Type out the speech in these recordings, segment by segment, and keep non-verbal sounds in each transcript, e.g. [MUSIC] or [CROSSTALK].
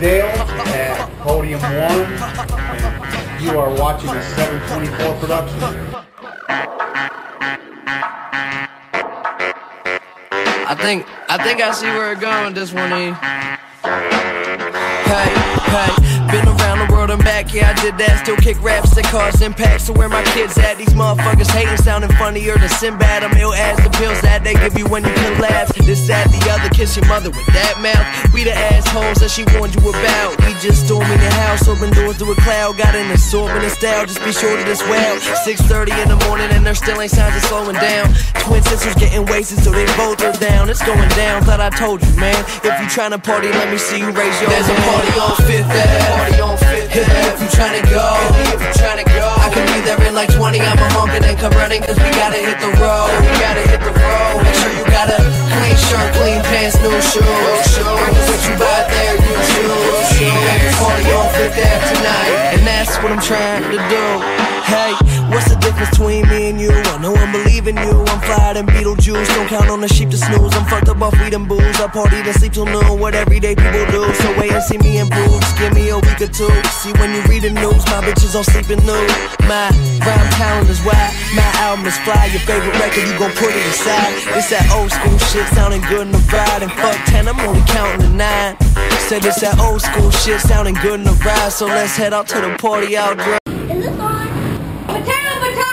Dale at Podium 1, and you are watching a 724 production. I think I think I see where it's going this one. Hey, hey, been around the world back, yeah, I did that. Still kick raps and cars impact. So where my kids at? These motherfuckers hating, sounding funnier than Sinbad. I'm ill as the pills that they give you when you can laugh. This, that, the other, kiss your mother with that mouth. We the assholes that she warned you about. We just storming the house, open doors to a cloud. Got an assortment of style, just be sure to this well. 6:30 in the morning and there still ain't signs of slowing down. Twin sisters getting wasted, so they both are down. It's going down, thought I told you, man. If you tryna party, let me see you raise your There's a party on Fifth Ave. Ave. If you tryna go, if you tryna go, I can be there in like 20. I'm a honkin' and then come running, cause we gotta hit the road. We gotta hit the road. Make sure you got a clean shirt, clean pants, new shoes. Shoes. What you buy there, you choose. Shoes. Party on Fifth Ave tonight, and that's what I'm trying to do. You? I know I'm believing you. I'm flyer than Beetlejuice. Don't count on the sheep to snooze. I'm fucked up off weed and booze. I party then sleep till noon. What everyday people do. So wait and see me improve. Just give me a week or two. See when you read the news, my bitches all sleeping nude. My rhyme talent is wide. My album is fly. Your favorite record, you gon' put it aside. It's that old school shit sounding good in the ride. And fuck 10, I'm only counting to nine. Said it's that old school shit sounding good in the ride. So let's head out to the party out drive. Is this on? Potato, potato!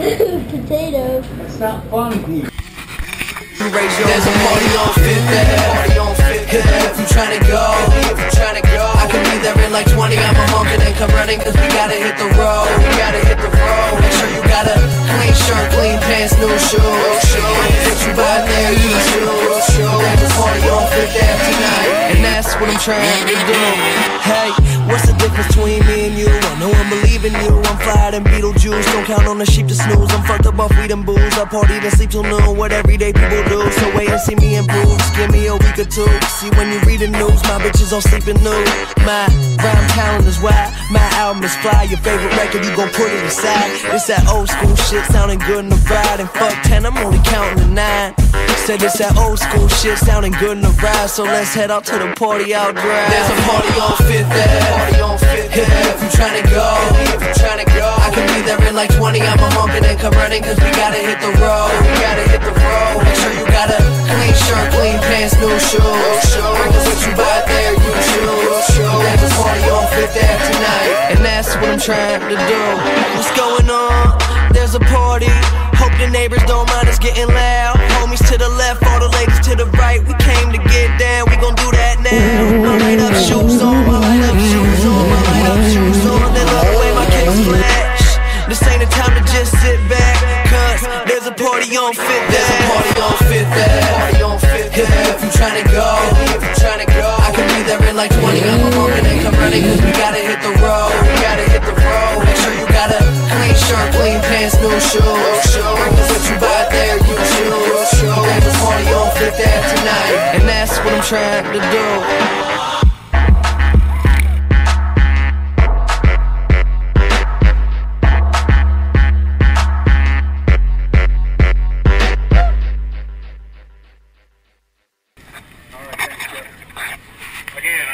[LAUGHS] potato. It's not funny, Pete. You raise your There's a party on Fifth Ave. Party on Fifth Ave. If you tryna go, if you tryna go, I can be there in like 20. I'm a honkin' and come running, cause we gotta hit the road. We gotta hit the road. Make sure you got a clean shirt, clean pants, new shoes. Shoes. What I'm trying to do. Hey, what's the difference between me and you? I know I'm believing you. I'm flyer than Beetlejuice. Don't count on the sheep to snooze. I'm fucked up off weed and booze. I party then sleep till noon. What everyday people do. So wait and see me improve. Just give me a week or two. See when you read the news, my bitches all sleeping nude. My rhyme talent is wide. My album is fly. Your favorite record, you gon' put it aside. It's that old school shit sounding good in the ride. And fuck 10, I'm only counting to nine. Said it's that old school shit sounding good in the ride. So let's head out to the party out drive. There's a party on Fifth Ave. Fifth Ave. If you tryna go, if you tryna go, I can be there in like 20. I'm a honkin' and come running, cause we gotta hit the road. We gotta hit the road. Make sure you got a clean shirt, clean pants, new shoes. Cause what you buy there, you choose. There's a party on Fifth Ave tonight, and that's what I'm trying to do. What's going on? There's a party. Neighbors don't mind us getting loud. Homies to the left, all the ladies to the right. We came to get down, we gon' do that now. My light up shoes on, my light up shoes on, my light up shoes on. They love the way my kicks flash. This ain't the time to just sit back, cause there's a party on Fifth. There's a party on Fifth Ave. Party on If you tryna go, if you tryna go, I can be there in like 20. I'm a honkin' and come running, much. uh, I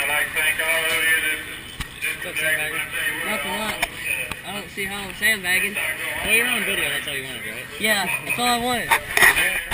like saying oh yeah, this is just a sandbag. I don't see how I'm sandbagging. Well, you're on video. That's all you wanted, right? Yeah, that's all I wanted. then